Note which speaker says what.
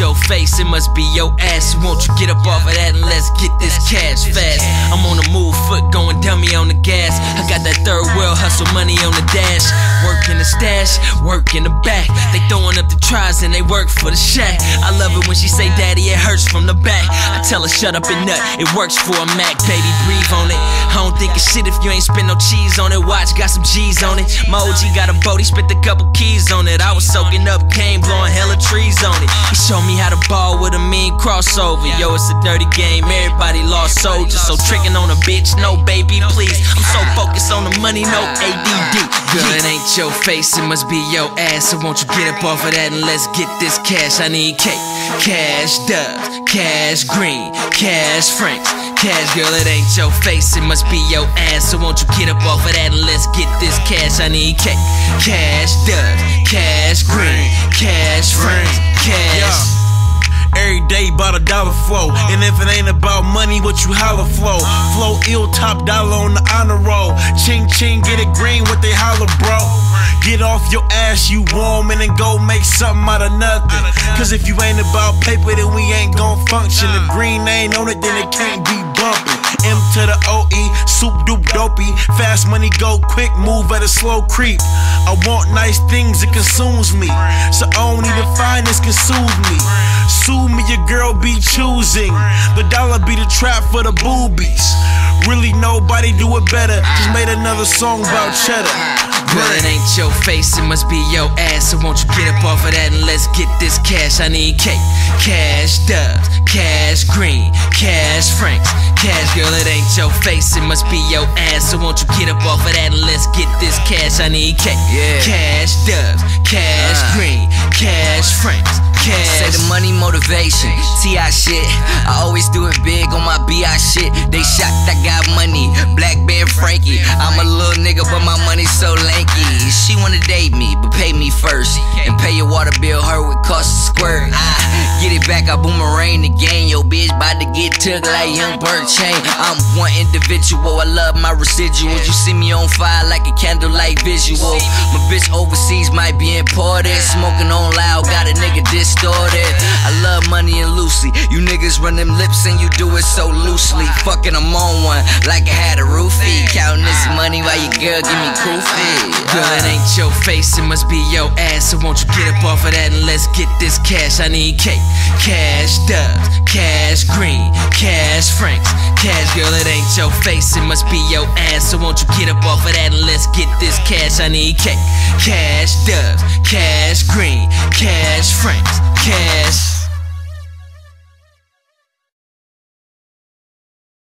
Speaker 1: face, it must be your ass. Won't you get up off of that and let's get this cash fast? I'm on the move, dummy on the gas. I got that third world hustle money on the dash. Work in the stash, work in the back. They throwing up the tries and they work for the shack. I love it when she say, Daddy, it hurts from the back. I tell her, shut up and nut. It works for a Mac, baby, breathe on it. I don't think it's shit if you ain't spend no cheese on it. Watch, got some G's on it. My OG got a boat, he spent a couple keys on it. I was soaking up cane, blowing hella trees on it. He showed me how to ball with a mean crossover. Yo, it's a dirty game, everybody lost soldiers. So tricking on a bitch, no baby, please. I'm so focused on the money, no ADD. Girl, it ain't your face, it must be your ass. So won't you get up off of that and let's get this cash? I need cake, cash dubs, cash green, cash franks. Cash, girl, it ain't your face, it must be your ass. So won't you get up off of that and let's get this cash? I need cake, cash dubs, cash green, cash franks, cash.
Speaker 2: Every day about a dollar flow. And if it ain't about money, what you holler flow? Flow ill, top dollar on the honor roll. Ching ching, get it green, what they holler, bro. Get off your ass, you warm, and go make something out of nothing. Cause if you ain't about paper, then we ain't gon' function. If green ain't on it, then it can't be bumping. M to the OE, soup dupe dopey. Fast money go quick, move at a slow creep. I want nice things, it consumes me. So I don't even find this consumes me. Sue me, your girl be choosing. The dollar be the trap for the boobies. Really, nobody do it better. Just made another song about cheddar.
Speaker 1: Girl, it ain't your face, it must be your ass. So won't you get up off of that and let's get this cash? I need cake, cash dubs, cash green, cash franks. Cash, girl, it ain't your face, it must be your ass. So won't you get up off of that and let's get this cash? I need cake,
Speaker 3: Yeah.
Speaker 1: cash dubs, cash
Speaker 3: Uh.
Speaker 1: green, cash franks.
Speaker 3: Say the money motivation, T.I. shit. I always do it big on my B.I. shit. They shocked I got money, Black Bear Frankie. I'm a little nigga, but my money so lanky. She wanna date me, but pay me first. And pay your water bill, her with. I boomerang again. Yo, bitch, bout to get took like Young Berg Chain. I'm one individual, I love my residuals. You see me on fire like a candlelight visual. My bitch overseas might be imported. Smoking on loud, got a nigga distorted. I love money and Lucy. You niggas run them lips and you do it so loosely. Fucking, I'm on one like I had a roofie. Counting this money while your girl give me koofy.
Speaker 1: Girl, it ain't your face, it must be your ass. So won't you get up off of that and let's get this cash? I need cake, cash dubs, cash green, cash franks. Cash, girl, it ain't your face, it must be your ass. So won't you get up off of that and let's get this cash? I need cake, cash dubs, cash green,